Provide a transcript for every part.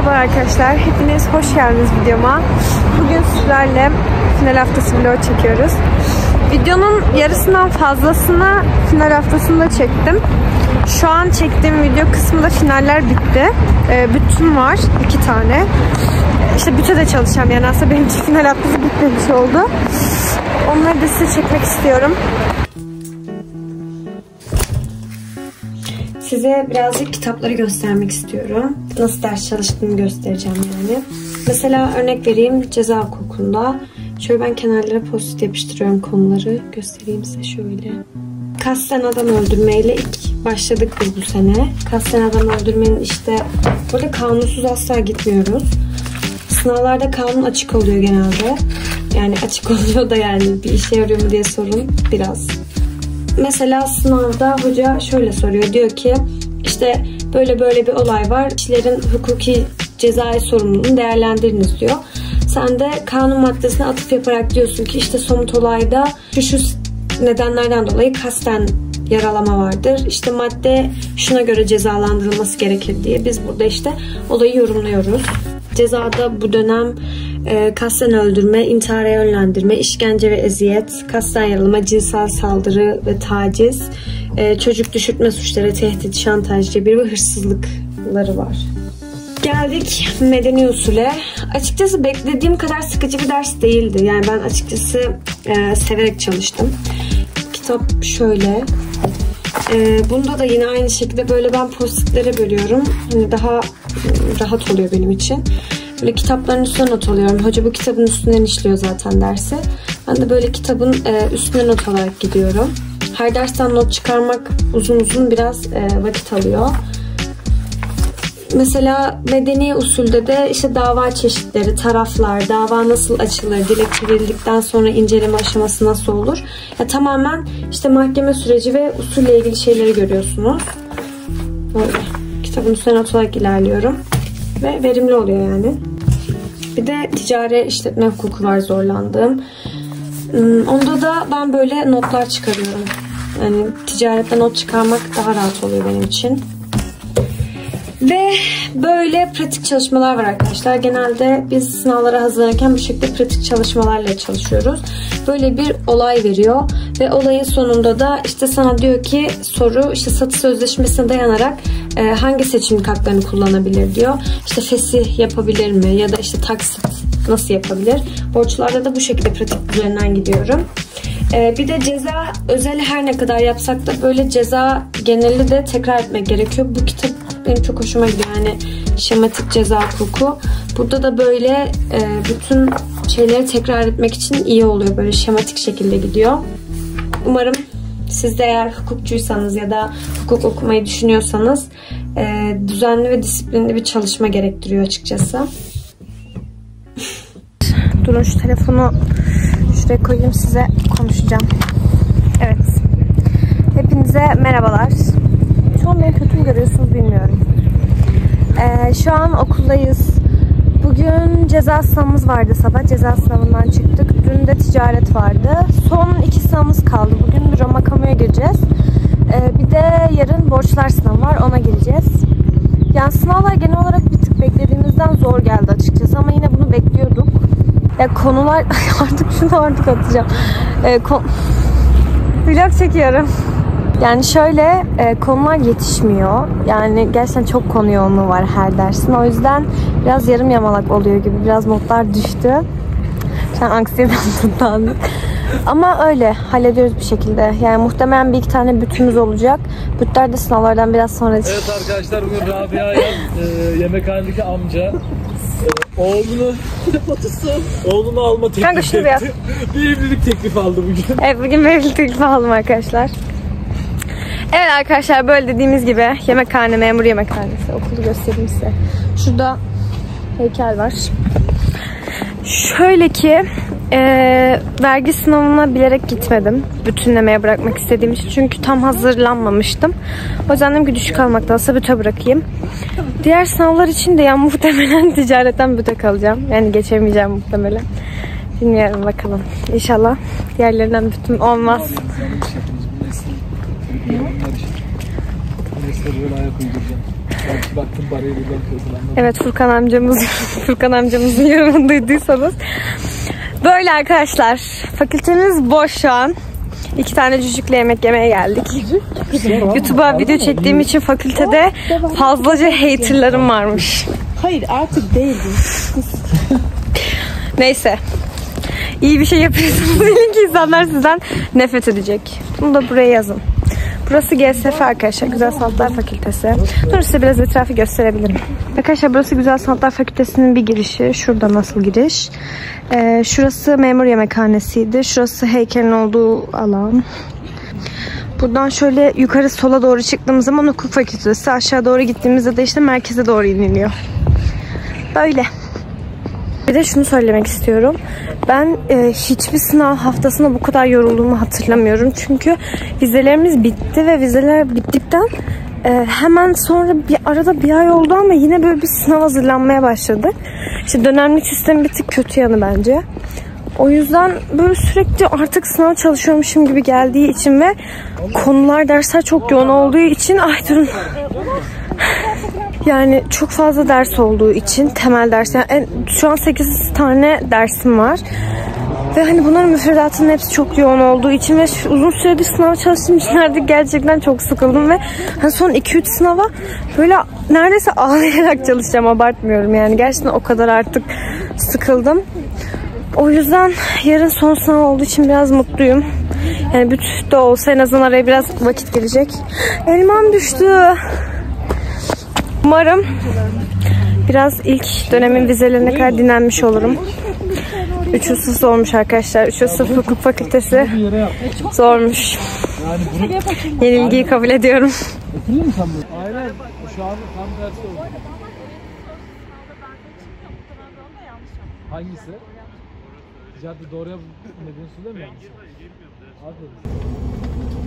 Merhaba arkadaşlar, hepiniz hoş geldiniz videoma. Bugün sizlerle final haftası vlog çekiyoruz. Videonun yarısından fazlasını final haftasında çektim. Şu an çektiğim video kısmında finaller bitti. Ee, bütün var, iki tane. İşte büte de çalışacağım yani aslında benim için final haftası bitmemiş oldu. Onları da size çekmek istiyorum. Size birazcık kitapları göstermek istiyorum. Nasıl ders çalıştığımı göstereceğim yani. Mesela örnek vereyim ceza hukukunda. Şöyle ben kenarlara post yapıştırıyorum konuları. Göstereyim size şöyle. Kasten adam öldürmeyle ilk başladık biz bu sene. Kasten adam öldürmenin işte burada kanunsuz asla gitmiyoruz. Sınavlarda kanun açık oluyor genelde. Yani açık oluyor da yani bir işe yarıyor mu diye sorun biraz. Mesela sınavda hoca şöyle soruyor. Diyor ki işte böyle böyle bir olay var. Kişilerin hukuki cezai sorumluluğunu değerlendiriniz diyor. Sen de kanun maddesine atıf yaparak diyorsun ki işte somut olayda şu şu nedenlerden dolayı kasten yaralama vardır. İşte madde şuna göre cezalandırılması gerekir diye biz burada işte olayı yorumluyoruz. Cezada bu dönem e, kasten öldürme, intihara yönlendirme, işkence ve eziyet, kasten yaralama, cinsel saldırı ve taciz, e, çocuk düşürtme suçları, tehdit, şantaj, cebir ve hırsızlıkları var. Geldik medeni usule. Açıkçası beklediğim kadar sıkıcı bir ders değildi. Yani ben açıkçası e, severek çalıştım. Kitap şöyle. E, bunda da yine aynı şekilde böyle ben postitlere bölüyorum. Hani daha rahat oluyor benim için. Böyle kitapların üstüne not alıyorum. Hoca bu kitabın üstünden işliyor zaten dersi. Ben de böyle kitabın e, üstüne not alarak gidiyorum. Her dersten not çıkarmak uzun uzun biraz e, vakit alıyor. Mesela medeni usulde de işte dava çeşitleri, taraflar, dava nasıl açılır, dilekçe verildikten sonra inceleme aşaması nasıl olur? Ya tamamen işte mahkeme süreci ve usulle ilgili şeyleri görüyorsunuz. Böyle kitabın üstüne not olarak ilerliyorum. Ve verimli oluyor yani. Bir de ticari işletme hukuku var zorlandığım. Hmm, Onda da ben böyle notlar çıkarıyorum. Yani ticarette not çıkarmak daha rahat oluyor benim için. Ve böyle pratik çalışmalar var arkadaşlar. Genelde biz sınavlara hazırlanırken bu şekilde pratik çalışmalarla çalışıyoruz. Böyle bir olay veriyor ve olayın sonunda da işte sana diyor ki soru işte satış sözleşmesine dayanarak e, hangi seçimlik haklarını kullanabilir diyor. İşte fesih yapabilir mi ya da işte taksit nasıl yapabilir? Borçlarda da bu şekilde pratik üzerinden gidiyorum. Ee, bir de ceza özel her ne kadar yapsak da böyle ceza geneli de tekrar etmek gerekiyor. Bu kitap benim çok hoşuma gidiyor. Yani şematik ceza hukuku. Burada da böyle e, bütün şeyleri tekrar etmek için iyi oluyor. Böyle şematik şekilde gidiyor. Umarım siz de eğer hukukçuysanız ya da hukuk okumayı düşünüyorsanız e, düzenli ve disiplinli bir çalışma gerektiriyor açıkçası. Durun şu telefonu şuraya koyayım size konuşacağım. Evet. Hepinize merhabalar. An beni kötü mü görüyorsunuz bilmiyorum. Ee, şu an okuldayız. Bugün ceza sınavımız vardı sabah. Ceza sınavından çıktık. Dün de ticaret vardı. Son iki sınavımız kaldı. Bugün Roma Kamu'ya gireceğiz. Ee, bir de yarın borçlar sınavı var. Ona gireceğiz. Yani sınavlar genel olarak bir tık beklediğimizden zor geldi açıkçası. Ama yine bunu bekliyorduk. Ya konular... artık şunu artık atacağım. Ee, kon... Vlog çekiyorum. Yani şöyle e, konular yetişmiyor. Yani gerçekten çok konu yoğunluğu var her dersin. O yüzden biraz yarım yamalak oluyor gibi. Biraz notlar düştü. Şu an anksiyeten tuttu Ama öyle hallediyoruz bir şekilde. Yani muhtemelen bir iki tane bütümüz olacak. Bütler de sınavlardan biraz sonra. Evet arkadaşlar bugün Rabia Yan e, yemekhanedeki amca e, oğlunu oğlunu alma teklif Kanka şunu bir yap. bir evlilik teklifi aldı bugün. Evet bugün bir evlilik teklifi aldım arkadaşlar. Evet arkadaşlar böyle dediğimiz gibi yemekhane, memur yemekhanesi. Okulu göstereyim size. Şurada heykel var. Şöyle ki e, vergi sınavına bilerek gitmedim. Bütünlemeye bırakmak istediğim için. Çünkü tam hazırlanmamıştım. O yüzden dedim ki düşük almaktansa büte bırakayım. Diğer sınavlar için de yani muhtemelen ticaretten büte kalacağım. Yani geçemeyeceğim muhtemelen. Bilmiyorum bakalım. İnşallah diğerlerinden bütün olmaz. Yalanlar için. Bu nesle böyle ayak uyduracağım. Belki baktım parayı buradan kırdın anladın mı? Evet Furkan amcamız Furkan amcamızın yorumunu duyduysanız. Böyle arkadaşlar. Fakültemiz boş şu an. İki tane cücükle yemek yemeye geldik. YouTube'a video çektiğim için fakültede fazlaca haterlarım varmış. Hayır artık değildi. Neyse. İyi bir şey yapıyorsunuz bilin ki insanlar sizden nefret edecek. Bunu da buraya yazın. Burası GSF arkadaşlar. Güzel Sanatlar Fakültesi. Dur size biraz etrafı gösterebilirim. Arkadaşlar burası Güzel Sanatlar Fakültesi'nin bir girişi. Şurada nasıl giriş. Ee, şurası memur yemekhanesiydi. Şurası heykelin olduğu alan. Buradan şöyle yukarı sola doğru çıktığımız zaman hukuk fakültesi. Aşağı doğru gittiğimizde de işte merkeze doğru iniliyor. Böyle. Bir de şunu söylemek istiyorum. Ben e, hiçbir sınav haftasında bu kadar yorulduğumu hatırlamıyorum. Çünkü vizelerimiz bitti ve vizeler bittikten e, hemen sonra bir arada bir ay oldu ama yine böyle bir sınav hazırlanmaya başladık. İşte dönemlik sistemi bir tık kötü yanı bence. O yüzden böyle sürekli artık sınav çalışıyormuşum gibi geldiği için ve konular, dersler çok yoğun olduğu için ay durun. Yani çok fazla ders olduğu için temel ders yani en- şu an 8 tane dersim var. Ve hani bunların müfredatının hepsi çok yoğun olduğu için ve uzun süredir sınav çalıştığım için artık gerçekten çok sıkıldım ve hani son 2-3 sınava böyle neredeyse ağlayarak çalışacağım abartmıyorum yani gerçekten o kadar artık sıkıldım. O yüzden yarın son sınav olduğu için biraz mutluyum. Yani bütü de olsa en azından araya biraz vakit gelecek. Elmam düştü. Umarım biraz ilk dönemin vizelerine kadar dinlenmiş olurum. 3 yıl zormuş arkadaşlar. 3 yıl hukuk fakültesi zormuş. Yenilgiyi kabul ediyorum. Aynen. Şu an tam tersi oldu. Hangisi? Ticarette doğru yapmadığını söylemiyor musun? Aferin.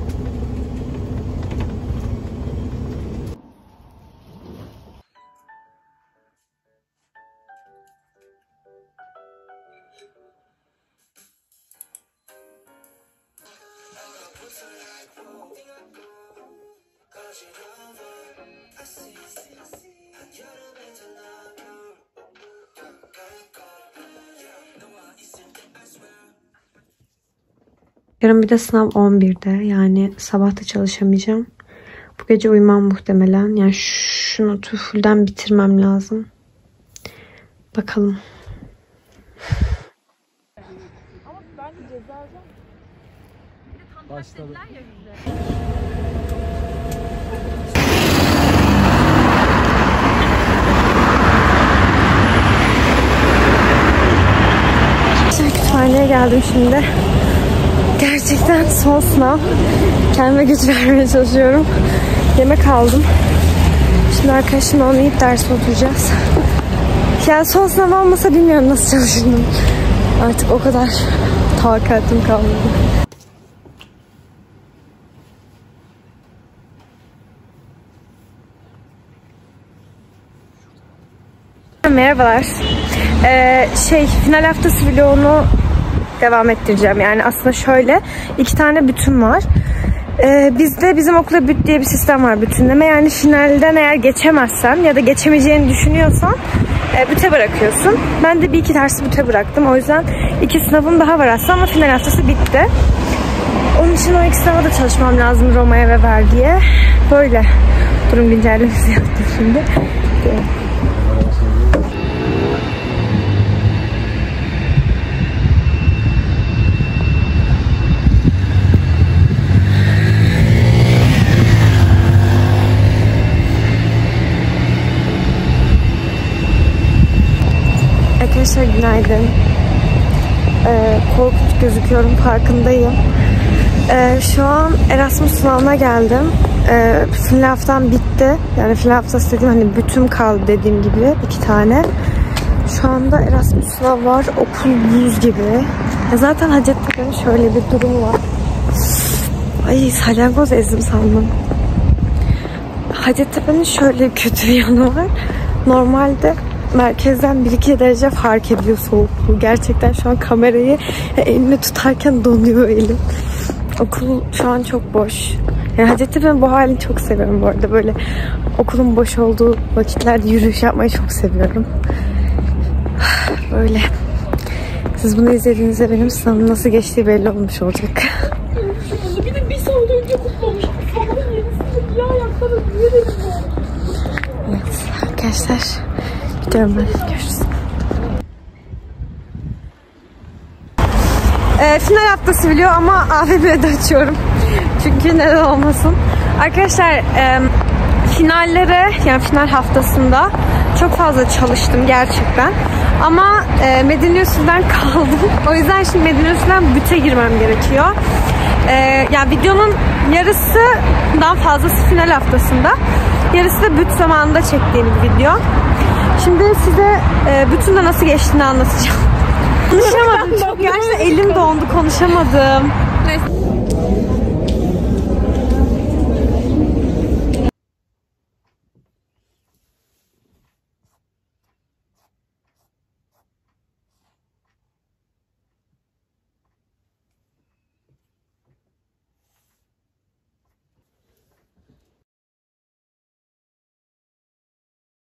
Yarın bir de sınav 11'de. Yani sabah da çalışamayacağım. Bu gece uyumam muhtemelen. Yani şunu fullden bitirmem lazım. Bakalım. Başladı. Kütüphaneye geldim şimdi. Gerçekten son sınav. Kendime güç vermeye çalışıyorum. Yemek aldım. Şimdi arkadaşımla onu yiyip ders oturacağız. Yani son sınav olmasa bilmiyorum nasıl çalışırdım. Artık o kadar takatim kalmadı. Merhabalar. Ee, şey final haftası vlogunu devam ettireceğim. Yani aslında şöyle iki tane bütün var. Ee, bizde bizim okulda büt diye bir sistem var bütünleme. Yani finalden eğer geçemezsen ya da geçemeyeceğini düşünüyorsan e, büte bırakıyorsun. Ben de bir iki dersi büte bıraktım. O yüzden iki sınavım daha var aslında ama final haftası bitti. Onun için o iki sınava da çalışmam lazım Roma'ya ve vergiye. Böyle durum güncellemesi yaptım şimdi. Arkadaşlar günaydın. Ee, korkunç gözüküyorum farkındayım. Ee, şu an Erasmus sınavına geldim. Ee, final haftam bitti. Yani final haftası dediğim hani bütün kaldı dediğim gibi iki tane. Şu anda Erasmus sınav var. Okul buz gibi. Ya zaten Hacettepe'nin şöyle bir durumu var. Ay salyangoz ezdim sandım. Hacettepe'nin şöyle kötü bir yanı var. Normalde merkezden 1-2 derece fark ediyor soğuk. okul. Gerçekten şu an kamerayı elini tutarken donuyor elim. Okul şu an çok boş. Yani Hacettepe'nin bu halini çok seviyorum bu arada. Böyle okulun boş olduğu vakitlerde yürüyüş yapmayı çok seviyorum. Böyle. Siz bunu izlediğinizde benim sınavım nasıl geçtiği belli olmuş olacak. Gidiyorum ben. Görüşürüz. Ee, final haftası biliyor ama AVM'de açıyorum. Çünkü neden olmasın. Arkadaşlar e, finallere yani final haftasında çok fazla çalıştım gerçekten. Ama e, Medine Yusuf'dan kaldım. O yüzden şimdi Medine Yusuf'dan büte girmem gerekiyor. E, yani videonun yarısından fazlası final haftasında. Yarısı da büt zamanında çektiğim bir video. Şimdi size e, bütün de nasıl geçtiğini anlatacağım. Konuşamadım çok. Gerçekten elim dondu konuşamadım. Neyse.